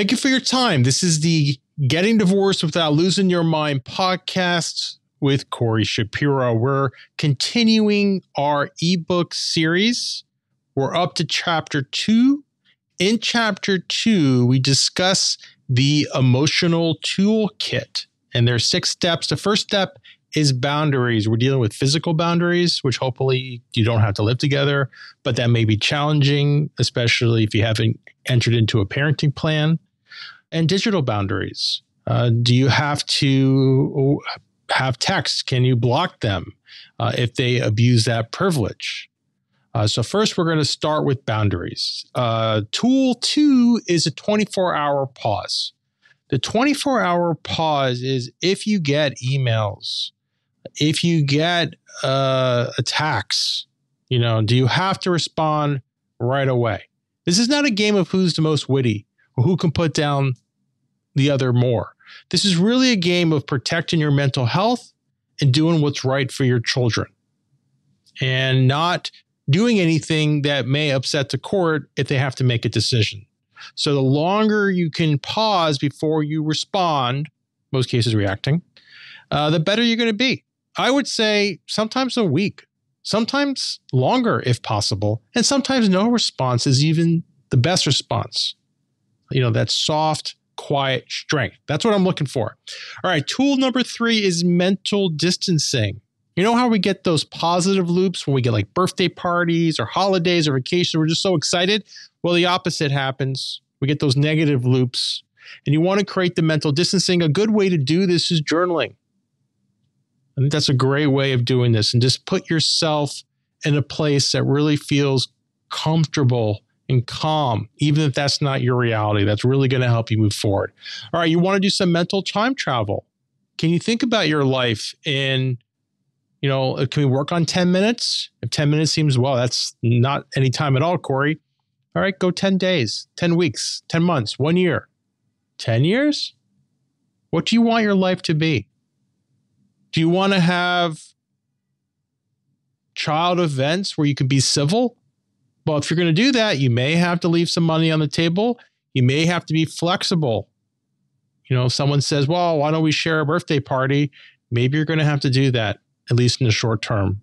Thank you for your time. This is the Getting Divorced Without Losing Your Mind podcast with Corey Shapiro. We're continuing our ebook series. We're up to chapter two. In chapter two, we discuss the emotional toolkit, and there are six steps. The first step is boundaries. We're dealing with physical boundaries, which hopefully you don't have to live together, but that may be challenging, especially if you haven't entered into a parenting plan. And digital boundaries. Uh, do you have to have text? Can you block them uh, if they abuse that privilege? Uh, so, first, we're going to start with boundaries. Uh, tool two is a 24 hour pause. The 24 hour pause is if you get emails if you get uh, attacks, you know, do you have to respond right away? This is not a game of who's the most witty or who can put down the other more. This is really a game of protecting your mental health and doing what's right for your children and not doing anything that may upset the court if they have to make a decision. So the longer you can pause before you respond, most cases reacting, uh, the better you're going to be. I would say sometimes a week, sometimes longer if possible, and sometimes no response is even the best response. You know, that soft, quiet strength. That's what I'm looking for. All right, tool number three is mental distancing. You know how we get those positive loops when we get like birthday parties or holidays or vacations? We're just so excited. Well, the opposite happens. We get those negative loops. And you want to create the mental distancing. A good way to do this is journaling. I think that's a great way of doing this. And just put yourself in a place that really feels comfortable and calm, even if that's not your reality. That's really going to help you move forward. All right, you want to do some mental time travel. Can you think about your life in, you know, uh, can we work on 10 minutes? If 10 minutes seems, well, that's not any time at all, Corey. All right, go 10 days, 10 weeks, 10 months, one year, 10 years? What do you want your life to be? Do you want to have child events where you can be civil? Well, if you're going to do that, you may have to leave some money on the table. You may have to be flexible. You know, if someone says, well, why don't we share a birthday party? Maybe you're going to have to do that, at least in the short term.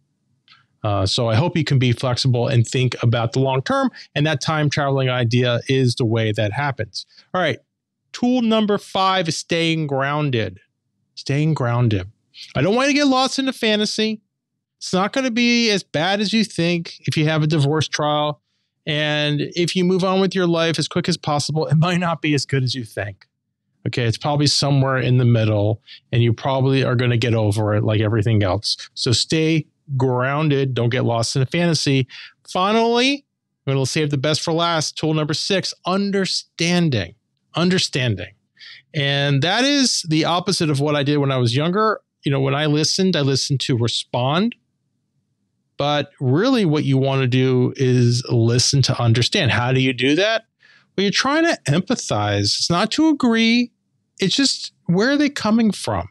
Uh, so I hope you can be flexible and think about the long term. And that time traveling idea is the way that happens. All right. Tool number five is staying grounded. Staying grounded. I don't want to get lost in the fantasy. It's not going to be as bad as you think if you have a divorce trial. And if you move on with your life as quick as possible, it might not be as good as you think. Okay, it's probably somewhere in the middle, and you probably are going to get over it like everything else. So stay grounded. Don't get lost in a fantasy. Finally, I'm going to save the best for last. Tool number six understanding. Understanding. And that is the opposite of what I did when I was younger you know, when I listened, I listened to respond. But really, what you want to do is listen to understand. How do you do that? Well, you're trying to empathize. It's not to agree, it's just where are they coming from?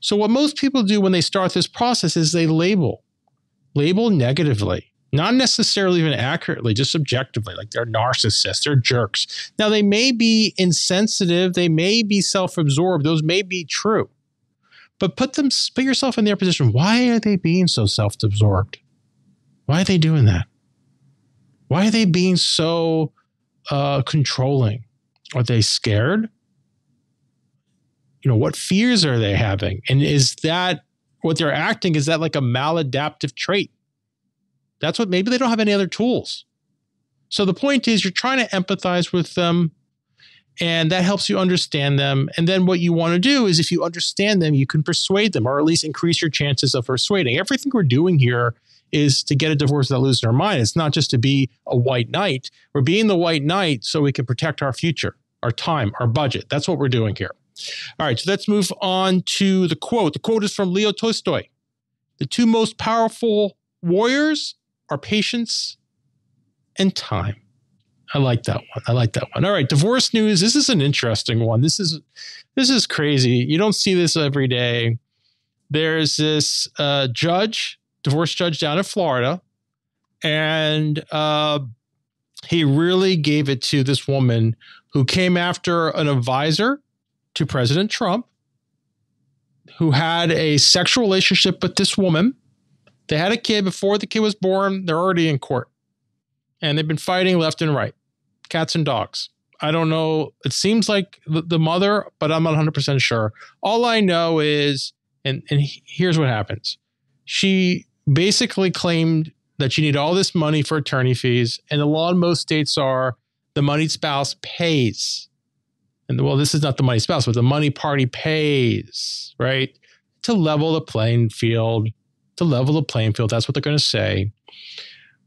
So, what most people do when they start this process is they label, label negatively, not necessarily even accurately, just subjectively, like they're narcissists, they're jerks. Now, they may be insensitive, they may be self absorbed, those may be true. But put them, put yourself in their position. Why are they being so self-absorbed? Why are they doing that? Why are they being so uh, controlling? Are they scared? You know, what fears are they having? And is that what they're acting? Is that like a maladaptive trait? That's what maybe they don't have any other tools. So the point is, you're trying to empathize with them and that helps you understand them. And then what you want to do is if you understand them, you can persuade them or at least increase your chances of persuading. Everything we're doing here is to get a divorce without losing our mind. It's not just to be a white knight. We're being the white knight so we can protect our future, our time, our budget. That's what we're doing here. All right, so let's move on to the quote. The quote is from Leo Tolstoy. The two most powerful warriors are patience and time. I like that one. I like that one. All right, divorce news. This is an interesting one. This is this is crazy. You don't see this every day. There's this uh, judge, divorce judge down in Florida, and uh, he really gave it to this woman who came after an advisor to President Trump who had a sexual relationship with this woman. They had a kid before the kid was born. They're already in court. And they've been fighting left and right, cats and dogs. I don't know. It seems like the, the mother, but I'm not 100% sure. All I know is, and, and here's what happens she basically claimed that you need all this money for attorney fees. And the law in most states are the money spouse pays. And well, this is not the money spouse, but the money party pays, right? To level the playing field, to level the playing field. That's what they're going to say.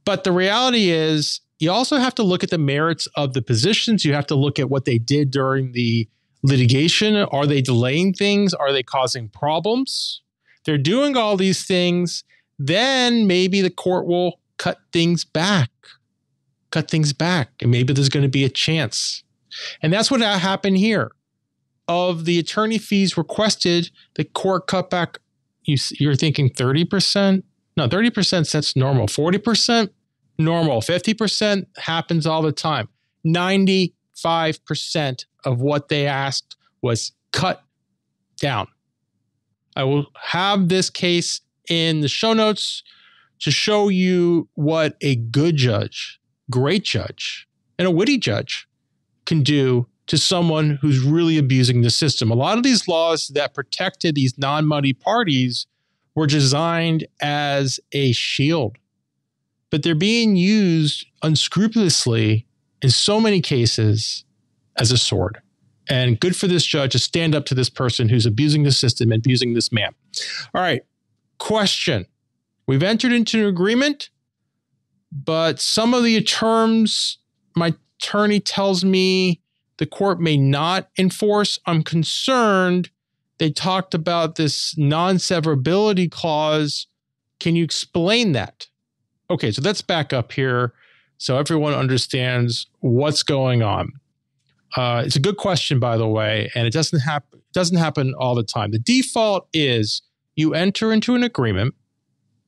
But the reality is, you also have to look at the merits of the positions. You have to look at what they did during the litigation. Are they delaying things? Are they causing problems? They're doing all these things then maybe the court will cut things back, cut things back, and maybe there's going to be a chance. And that's what happened here. Of the attorney fees requested, the court cut back. You, you're thinking 30%? No, 30% that's normal. 40% normal. 50% happens all the time. 95% of what they asked was cut down. I will have this case in the show notes to show you what a good judge, great judge, and a witty judge can do to someone who's really abusing the system. A lot of these laws that protected these non money parties were designed as a shield, but they're being used unscrupulously in so many cases as a sword. And good for this judge to stand up to this person who's abusing the system and abusing this man. All right. Question We've entered into an agreement, but some of the terms my attorney tells me the court may not enforce. I'm concerned. They talked about this non severability clause. Can you explain that? Okay, so let's back up here so everyone understands what's going on. Uh, it's a good question, by the way, and it doesn't happen. Doesn't happen all the time. The default is you enter into an agreement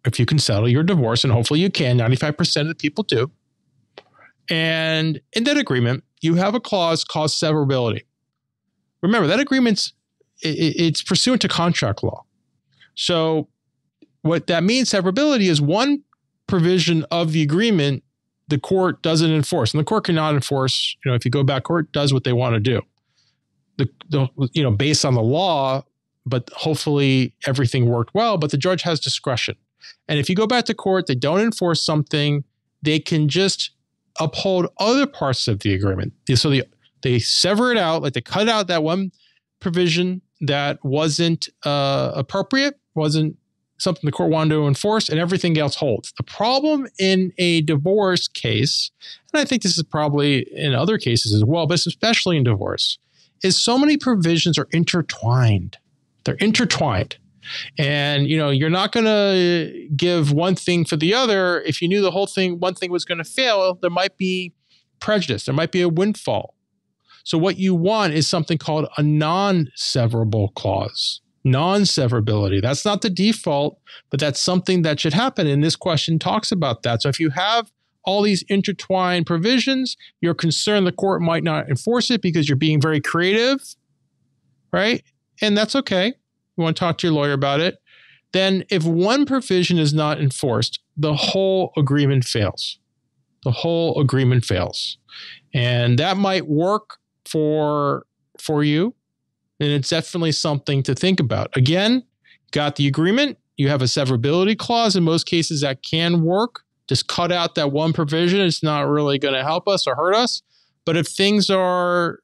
if you can settle your divorce, and hopefully you can, 95% of the people do. And in that agreement, you have a clause called severability. Remember, that agreement's it's pursuant to contract law. So what that means, severability, is one provision of the agreement the court doesn't enforce. And the court cannot enforce, you know, if you go back, court does what they want to do. The, the you know, based on the law, but hopefully everything worked well. But the judge has discretion. And if you go back to court, they don't enforce something, they can just uphold other parts of the agreement. So they, they sever it out, like they cut out that one provision that wasn't uh, appropriate, wasn't something the court wanted to enforce, and everything else holds. The problem in a divorce case, and I think this is probably in other cases as well, but especially in divorce, is so many provisions are intertwined. They're intertwined. And you know, you're not going to give one thing for the other. If you knew the whole thing, one thing was going to fail, there might be prejudice. There might be a windfall. So what you want is something called a non-severable clause. Non-severability. That's not the default, but that's something that should happen. And this question talks about that. So if you have all these intertwined provisions, you're concerned the court might not enforce it because you're being very creative, right? And that's okay you want to talk to your lawyer about it, then if one provision is not enforced, the whole agreement fails. The whole agreement fails. And that might work for for you. And it's definitely something to think about. Again, got the agreement, you have a severability clause. In most cases, that can work. Just cut out that one provision. It's not really going to help us or hurt us. But if things are,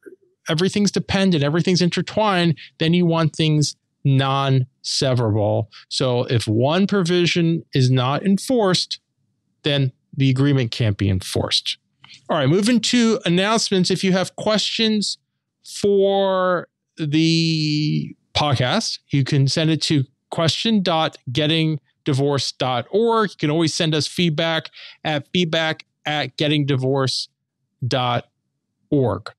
everything's dependent, everything's intertwined, then you want things non severable. So if one provision is not enforced, then the agreement can't be enforced. All right, moving to announcements. If you have questions for the podcast, you can send it to question.gettingdivorce.org. You can always send us feedback at feedback at gettingdivorce.org.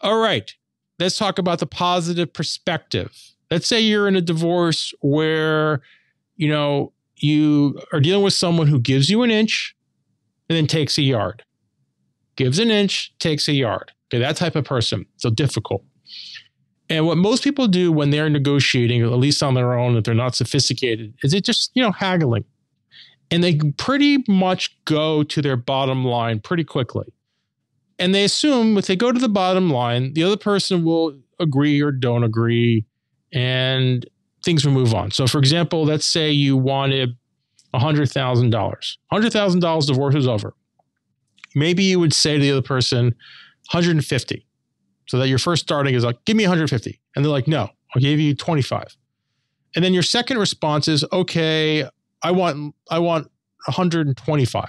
All right, let's talk about the positive perspective let's say you're in a divorce where, you know, you are dealing with someone who gives you an inch and then takes a yard. gives an inch, takes a yard. Okay, that type of person. So difficult. And what most people do when they're negotiating, at least on their own, if they're not sophisticated, is it just, you know, haggling. And they pretty much go to their bottom line pretty quickly. And they assume if they go to the bottom line, the other person will agree or don't agree, and things will move on. So, for example, let's say you wanted $100,000. $100,000 divorce is over. Maybe you would say to the other person, 150. So that your first starting is like, give me 150. And they're like, no, I'll give you 25. And then your second response is, okay, I want I want 125.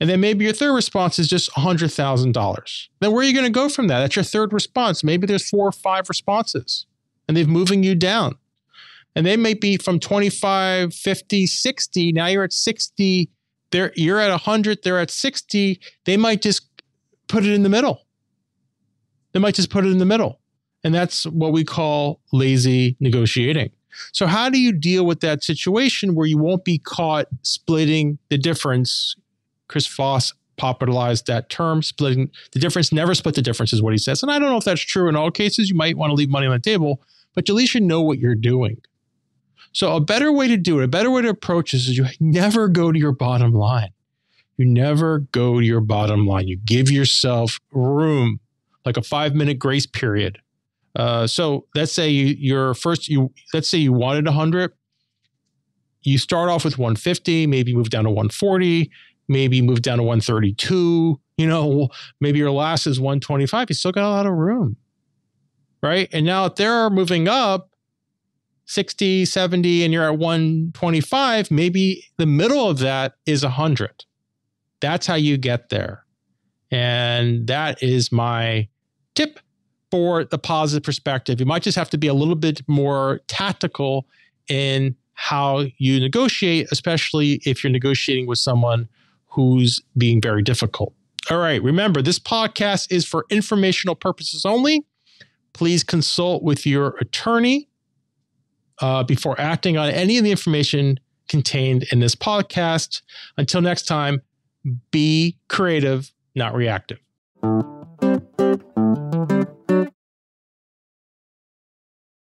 And then maybe your third response is just $100,000. Then where are you going to go from that? That's your third response. Maybe there's four or five responses and they've moving you down. And they may be from 25, 50, 60. Now you're at 60. They're, you're at 100. They're at 60. They might just put it in the middle. They might just put it in the middle. And that's what we call lazy negotiating. So, how do you deal with that situation where you won't be caught splitting the difference? Chris Voss popularized that term, splitting the difference. Never split the difference is what he says. And I don't know if that's true in all cases. You might want to leave money on the table, but at least you know what you're doing. So, a better way to do it, a better way to approach this is you never go to your bottom line. You never go to your bottom line. You give yourself room, like a five minute grace period uh, so let's say you, you're first you let's say you wanted 100 you start off with 150 maybe move down to 140 maybe move down to 132 you know maybe your last is 125 you still got a lot of room right? And now if they're moving up 60 70 and you're at 125 maybe the middle of that is 100 that's how you get there. And that is my tip for the positive perspective. You might just have to be a little bit more tactical in how you negotiate, especially if you're negotiating with someone who's being very difficult. All right, remember, this podcast is for informational purposes only. Please consult with your attorney uh, before acting on any of the information contained in this podcast. Until next time, be creative, not reactive.